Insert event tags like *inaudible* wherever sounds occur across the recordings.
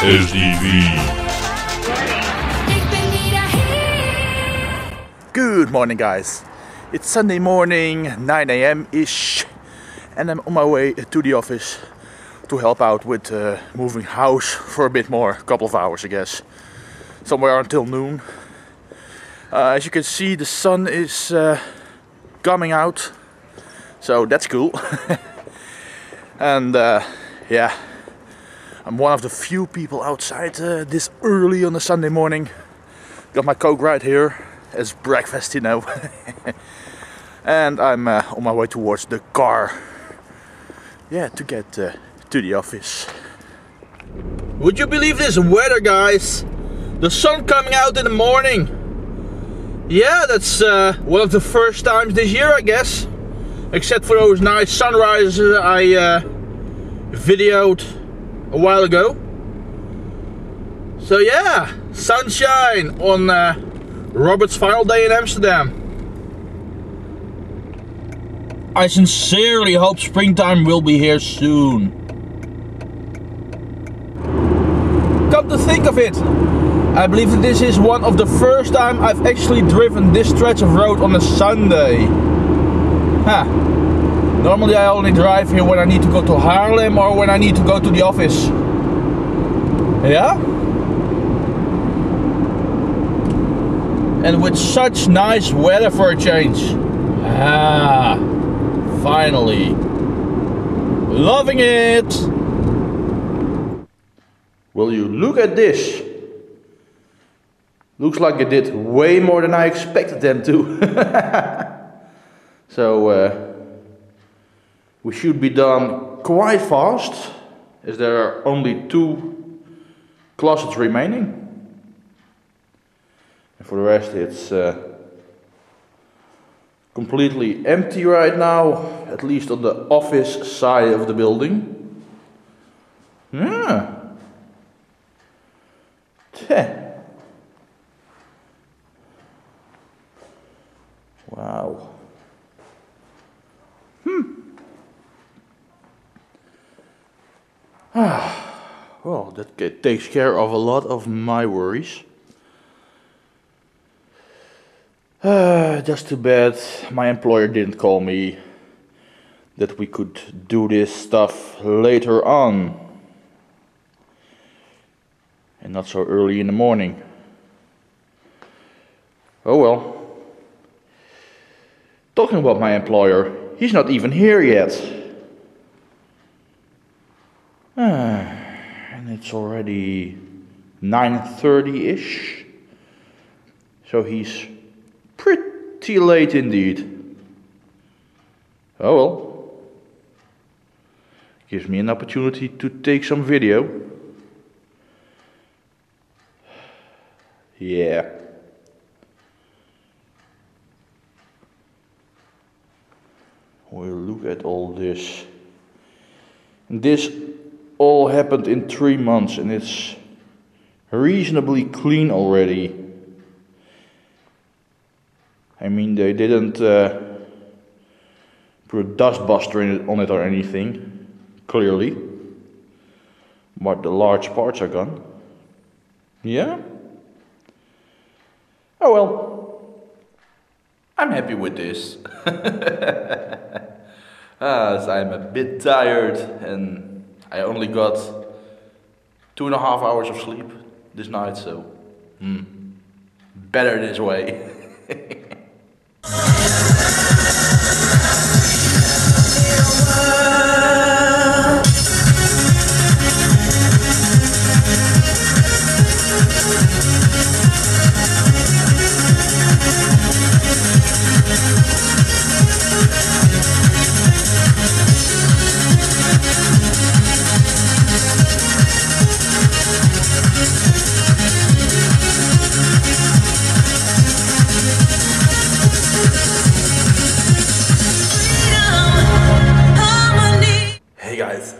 SDV. Good morning, guys. It's Sunday morning, 9 a.m. ish, and I'm on my way to the office to help out with uh, moving house for a bit more, a couple of hours, I guess, somewhere until noon. Uh, as you can see, the sun is uh, coming out, so that's cool. *laughs* and uh, yeah, I'm one of the few people outside uh, this early on a Sunday morning. Got my coke right here as breakfast, you know. *laughs* and I'm uh, on my way towards the car. Yeah, to get uh, to the office. Would you believe this weather, guys? The sun coming out in the morning. Yeah, that's uh, one of the first times this year, I guess. Except for those nice sunrises I uh, videoed a while ago. So yeah, sunshine on uh, Robert's final day in Amsterdam. I sincerely hope springtime will be here soon. Come to think of it, I believe that this is one of the first time I've actually driven this stretch of road on a Sunday. Huh. Normally I only drive here when I need to go to Haarlem or when I need to go to the office. Yeah? And with such nice weather for a change. Ah, finally. Loving it! Will you look at this? Looks like it did way more than I expected them to. *laughs* so, uh, we should be done quite fast, as there are only two closets remaining. And for the rest, it's uh, completely empty right now, at least on the office side of the building. Yeah. Wow. Hmm. Ah, well, that takes care of a lot of my worries. Uh, *sighs* just too bad my employer didn't call me that we could do this stuff later on and not so early in the morning. Oh well. Talking about my employer, he's not even here yet. *sighs* Ah, and it's already 9:30ish. So he's pretty late indeed. Oh well. Gives me an opportunity to take some video. Yeah. We'll look at all this. This all happened in three months and it's reasonably clean already. I mean, they didn't uh, put a dustbuster on it or anything, clearly. But the large parts are gone. Yeah? Oh well. I'm happy with this. *laughs* As I'm a bit tired and I only got two and a half hours of sleep this night, so hmm, better this way. *laughs*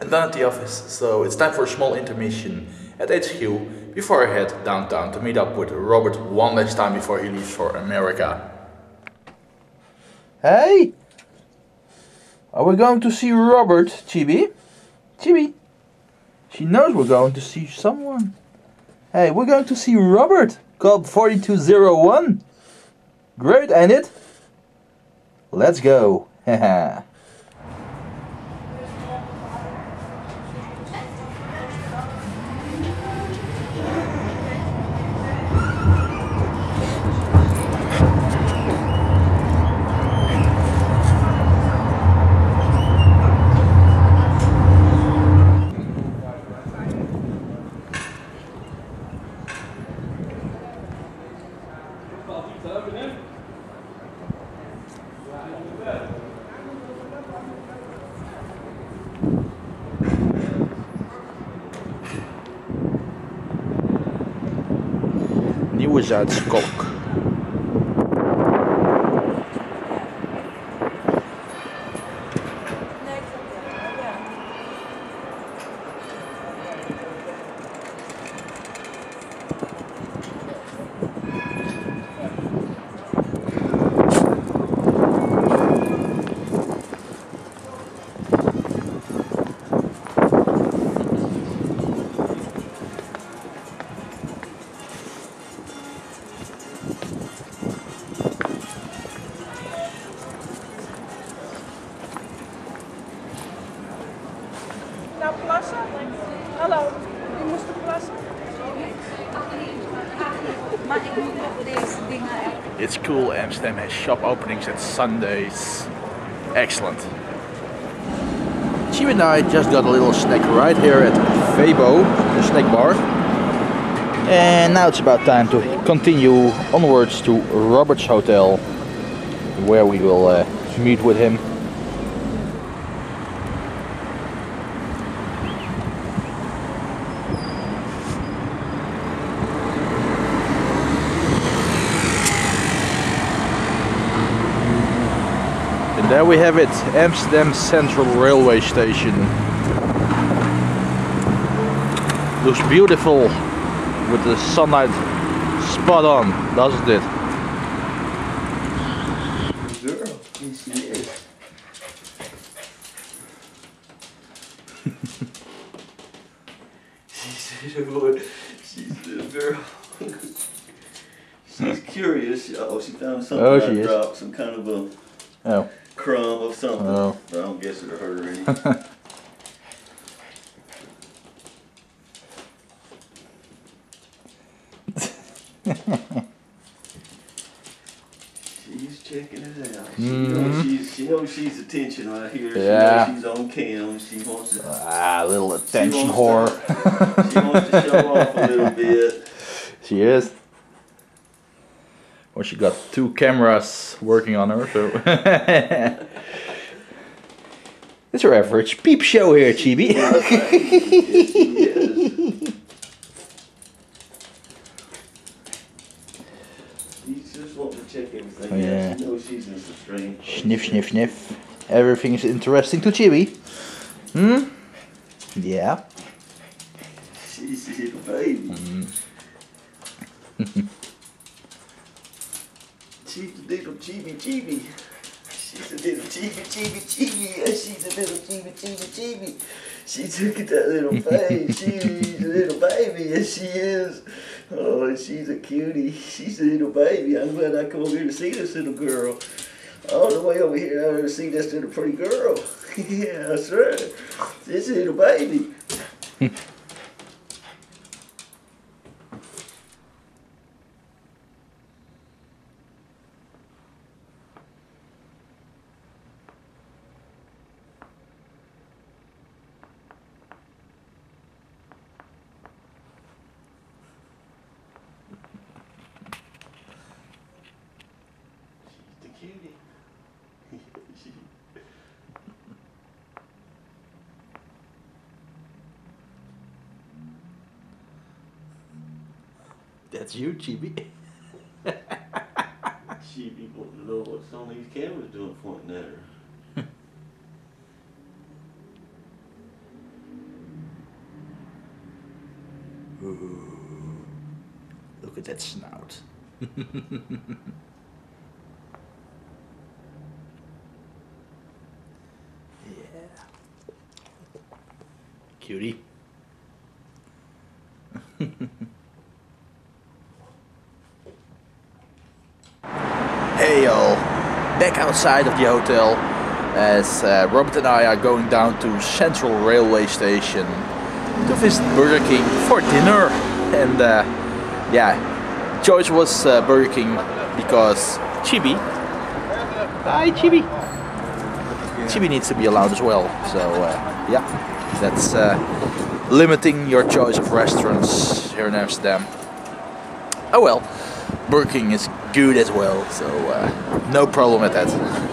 I'm done at the office, so it's time for a small intermission at HQ before I head downtown to meet up with Robert one last time before he leaves for America. Hey! Are we going to see Robert, Chibi? Chibi? She knows we're going to see someone. Hey, we're going to see Robert, Cobb 4201. Great, ain't it? Let's go. Haha. *laughs* Nieuwezijds Kolk. Plassen? Hallo, u moest plassen? Deze dingen It's cool, Amsterdam has shop openings at Sundays. Excellent. Chief and I just got a little snack right here at Febo, the snack bar. And now it's about time to continue onwards to Robert's Hotel, where we will uh, meet with him. There we have it, Amsterdam Central Railway Station. Looks beautiful with the sunlight spot on, doesn't it? Girl, is. she's a little boy. She's a girl. she's curious. Oh, she found something Oh, I she is. dropped, some kind of a Oh, crumb of something. Oh. But I don't guess it'll hurt her any. *laughs* She's checking it out. She knows she's she knows she's attention right here. She. Yeah. knows she's on cam. She wants to ah, little attention she whore. to- *laughs* she wants to show off a little bit. She is. Well, she got two cameras working on her, so. it's your average peep show here, Chibi. *laughs* Yes, she just wanting to check everything. Oh, Yeah. yeah. She she's in some strange. sniff, sniff, sniff. Everything is interesting to Chibi. Hmm? Yeah. She's a baby. Mm-hmm. *laughs* little chibi chibi. She's a little chibi chibi chibi. Yeah, she's a little chibi chibi chibi. She's look at that little face. She's a little baby. Yes, she is. Oh, she's a cutie. She's a little baby. I'm glad I come over here to see this little girl. All the way over here, to see this little pretty girl. *laughs* yeah, right. This little baby. That's you, Chibi. Chibi wanting to know what's on these cameras doing pointing at her. Look at that snout. *laughs* yeah. Cutie. Back outside of the hotel as uh, Robert and I are going down to Central Railway Station to visit Burger King for dinner. And uh, yeah, choice was uh, Burger King because Chibi. Hi Chibi. Chibi needs to be allowed as well. So uh, yeah, that's uh, limiting your choice of restaurants here in Amsterdam. Oh well, Burger King is good as well, so uh, no problem with that.